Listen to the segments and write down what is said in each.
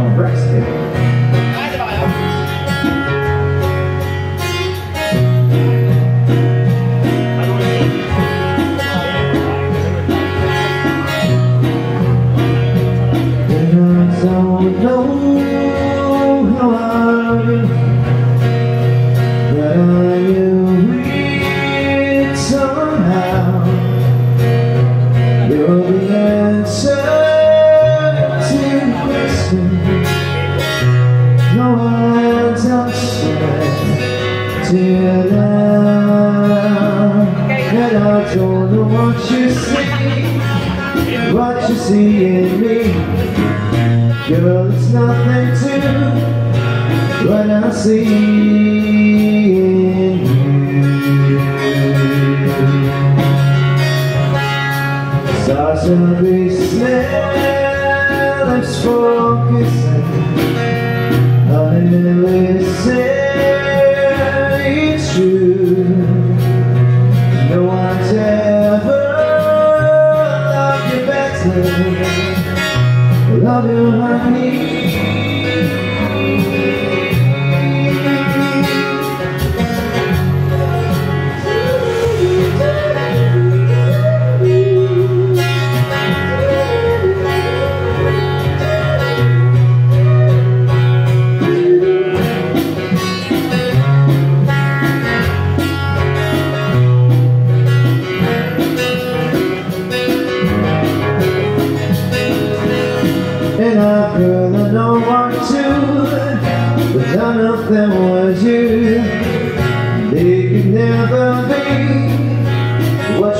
från Braxton. Now, and I don't know what you see what you see in me. Girl, it's nothing to what I see in you. Stars will be smell, better. Love you, honey.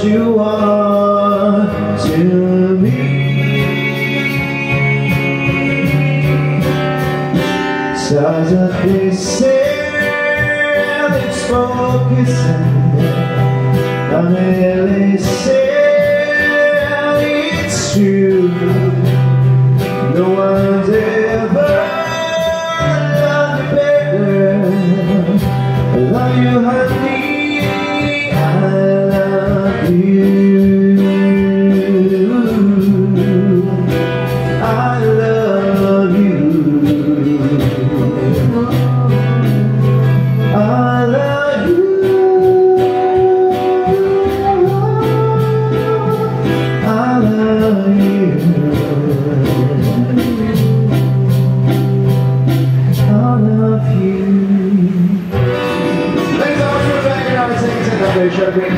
You are to me. Stars of this sail It's focusing I say There's your great